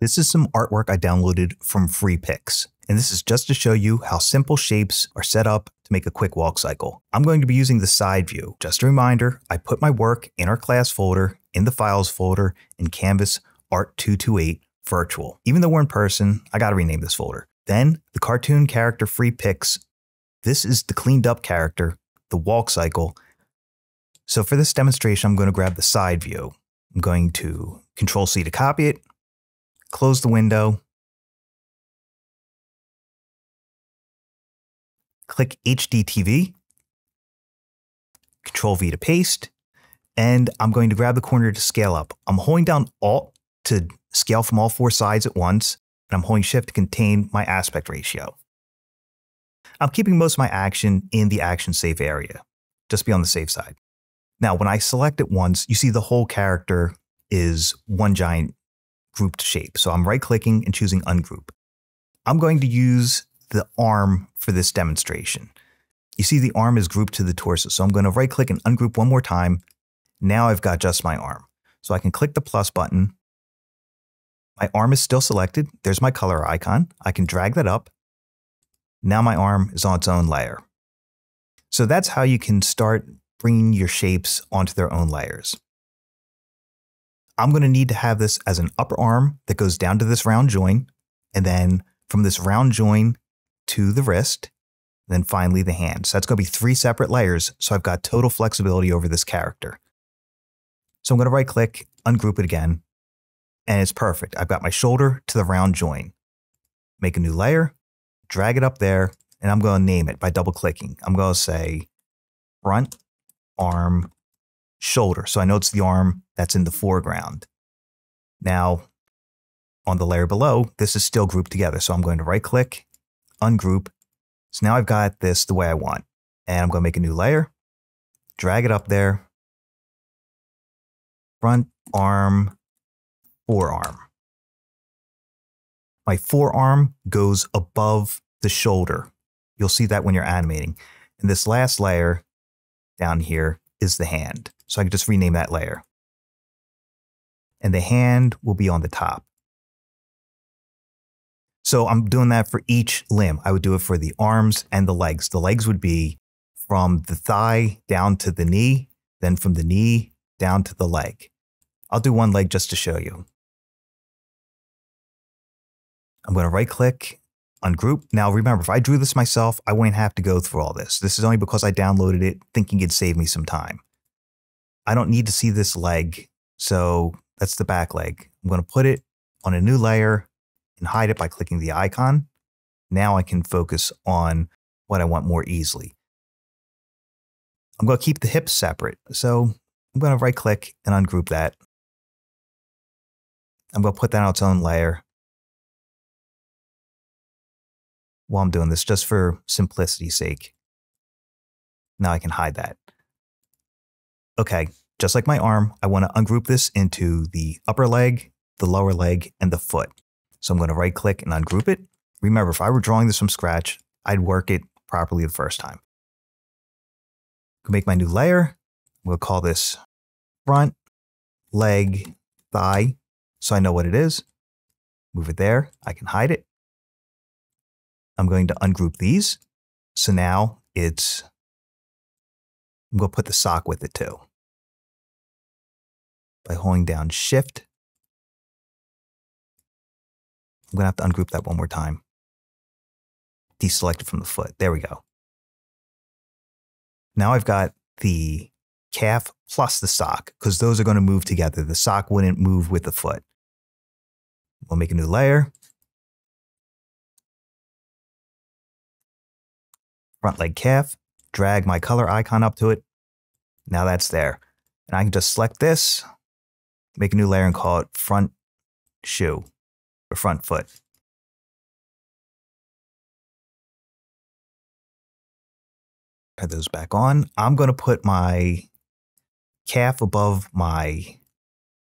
This is some artwork I downloaded from Freepik, and this is just to show you how simple shapes are set up to make a quick walk cycle. I'm going to be using the side view. Just a reminder, I put my work in our class folder, in the files folder, in Canvas Art 228 Virtual. Even though we're in person, I gotta rename this folder. Then the cartoon character Freepik. This is the cleaned up character, the walk cycle. So for this demonstration, I'm going to grab the side view. I'm going to Control C to copy it, close the window, click HDTV, Control V to paste, and I'm going to grab the corner to scale up. I'm holding down Alt to scale from all four sides at once, and I'm holding Shift to contain my aspect ratio. I'm keeping most of my action in the action safe area, just be on the safe side. Now, when I select it once, you see the whole character is one giant grouped shape. So I'm right clicking and choosing ungroup. I'm going to use the arm for this demonstration. You see the arm is grouped to the torso. So I'm going to right click and ungroup one more time. Now I've got just my arm. So I can click the plus button. My arm is still selected. There's my color icon. I can drag that up. Now my arm is on its own layer. So that's how you can start bringing your shapes onto their own layers. I'm going to need to have this as an upper arm that goes down to this round join, and then from this round join to the wrist, and then finally the hand. So that's going to be three separate layers. So I've got total flexibility over this character. So I'm going to right click, ungroup it again, and it's perfect. I've got my shoulder to the round join. Make a new layer, drag it up there, and I'm going to name it by double clicking. I'm going to say front arm shoulder. So I know it's the arm that's in the foreground. Now, on the layer below, this is still grouped together. So I'm going to right click, ungroup. So now I've got this the way I want. And I'm going to make a new layer, drag it up there, front arm, forearm. My forearm goes above the shoulder. You'll see that when you're animating. And this last layer down here is the hand. So I can just rename that layer. And the hand will be on the top. So I'm doing that for each limb. I would do it for the arms and the legs. The legs would be from the thigh down to the knee, then from the knee down to the leg. I'll do one leg just to show you. I'm going to right click, ungroup. Now remember, if I drew this myself, I wouldn't have to go through all this. This is only because I downloaded it thinking it'd save me some time. I don't need to see this leg. So that's the back leg. I'm going to put it on a new layer and hide it by clicking the icon. Now I can focus on what I want more easily. I'm going to keep the hips separate. So I'm going to right click and ungroup that. I'm going to put that on its own layer. While I'm doing this, just for simplicity's sake. Now I can hide that. Okay, just like my arm, I want to ungroup this into the upper leg, the lower leg, and the foot. So I'm going to right click and ungroup it. Remember, if I were drawing this from scratch, I'd work it properly the first time. Make my new layer. We'll call this front leg thigh so I know what it is. Move it there. I can hide it. I'm going to ungroup these. So now it's, I'm going to put the sock with it too by holding down Shift. I'm going to have to ungroup that one more time. Deselect it from the foot. There we go. Now I've got the calf plus the sock because those are going to move together. The sock wouldn't move with the foot. We'll make a new layer. Front leg calf, drag my color icon up to it. Now that's there. And I can just select this, make a new layer and call it front shoe or front foot. Put those back on. I'm going to put my calf above my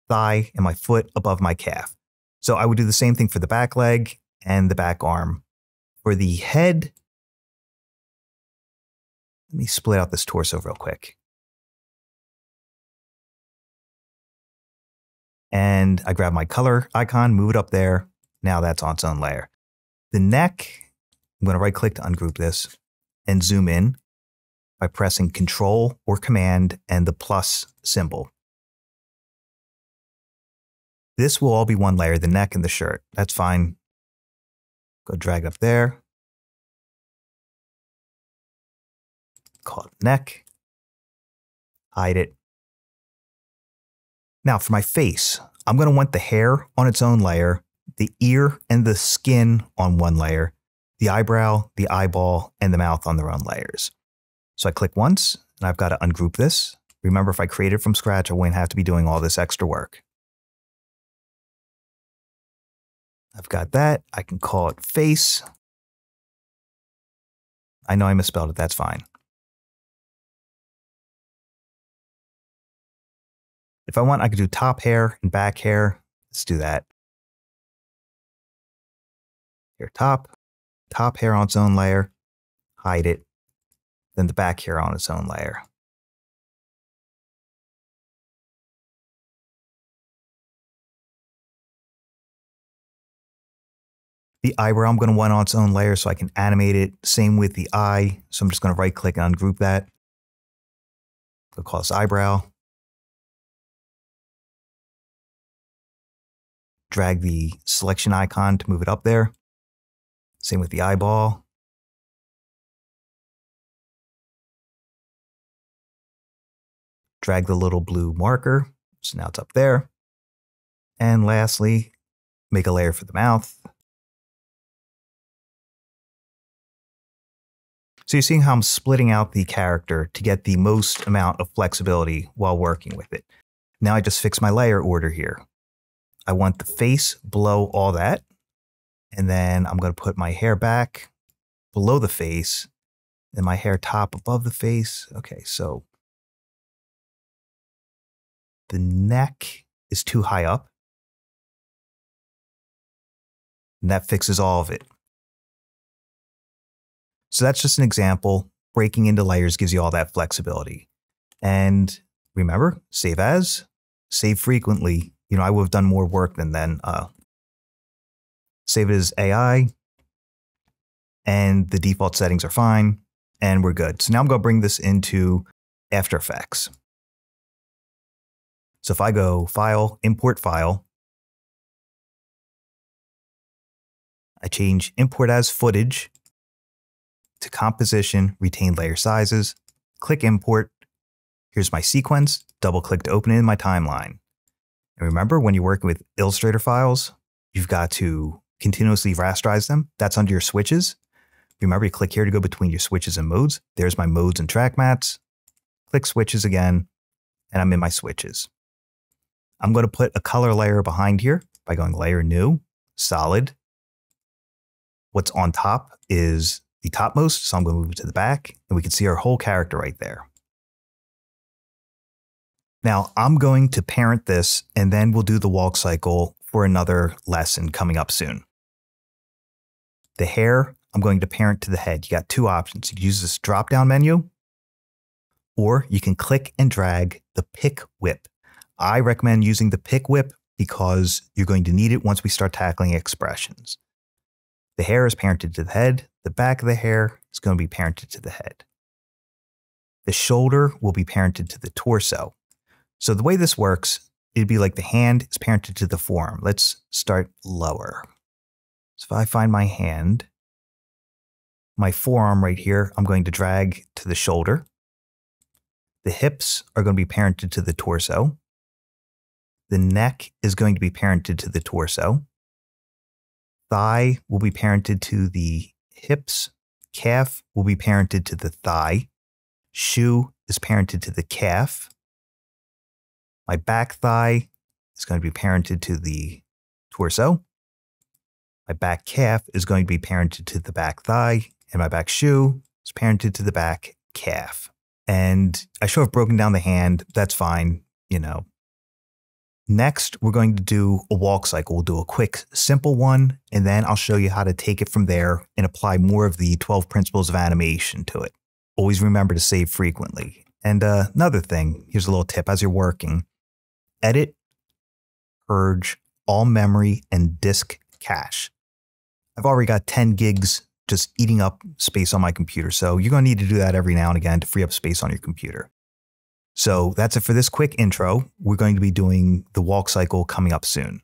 thigh and my foot above my calf. So I would do the same thing for the back leg and the back arm. For the head, let me split out this torso real quick. And I grab my color icon, move it up there. Now that's on its own layer. The neck, I'm going to right click to ungroup this and zoom in by pressing Control or Command and the plus symbol. This will all be one layer, the neck and the shirt. That's fine. Go drag up there. Call it neck. Hide it. Now for my face, I'm going to want the hair on its own layer, the ear and the skin on one layer, the eyebrow, the eyeball, and the mouth on their own layers. So I click once, and I've got to ungroup this. Remember, if I create it from scratch, I wouldn't have to be doing all this extra work. I've got that. I can call it face. I know I misspelled it. That's fine. If I want, I could do top hair and back hair. Let's do that. Here, top, top hair on its own layer, hide it, then the back hair on its own layer. The eyebrow I'm going to want on its own layer so I can animate it. Same with the eye. So I'm just going to right click and ungroup that. We'll call this eyebrow. Drag the selection icon to move it up there. Same with the eyeball. Drag the little blue marker. So now it's up there. And lastly, make a layer for the mouth. So you're seeing how I'm splitting out the character to get the most amount of flexibility while working with it. Now I just fix my layer order here. I want the face below all that. And then I'm going to put my hair back below the face and my hair top above the face. Okay, so the neck is too high up. And that fixes all of it. So that's just an example. Breaking into layers gives you all that flexibility. And remember, save as, save frequently. You know, I would have done more work than then. Uh, save it as AI, and the default settings are fine, and we're good. So now I'm going to bring this into After Effects. So if I go File, Import File, I change Import as Footage to composition, retain layer sizes, click import. Here's my sequence, double click to open it in my timeline. Remember, when you're working with Illustrator files, you've got to continuously rasterize them. That's under your switches. Remember, you click here to go between your switches and modes. There's my modes and track mattes. Click switches again, and I'm in my switches. I'm going to put a color layer behind here by going layer new, solid. What's on top is the topmost, so I'm going to move it to the back, and we can see our whole character right there. Now, I'm going to parent this, and then we'll do the walk cycle for another lesson coming up soon. The hair, I'm going to parent to the head. You got two options. You can use this drop down menu, or you can click and drag the pick whip. I recommend using the pick whip because you're going to need it once we start tackling expressions. The hair is parented to the head. The back of the hair is going to be parented to the head. The shoulder will be parented to the torso. So the way this works, it'd be like the hand is parented to the form. Let's start lower. So if I find my hand, my forearm right here, I'm going to drag to the shoulder. The hips are going to be parented to the torso. The neck is going to be parented to the torso thigh will be parented to the hips, calf will be parented to the thigh, shoe is parented to the calf. My back thigh is going to be parented to the torso. My back calf is going to be parented to the back thigh, and my back shoe is parented to the back calf. And I should have broken down the hand. That's fine. You know, Next, we're going to do a walk cycle. We'll do a quick, simple one, and then I'll show you how to take it from there and apply more of the 12 principles of animation to it. Always remember to save frequently. And uh, another thing, here's a little tip as you're working edit, purge all memory and disk cache. I've already got 10 gigs just eating up space on my computer. So you're going to need to do that every now and again to free up space on your computer. So that's it for this quick intro. We're going to be doing the walk cycle coming up soon.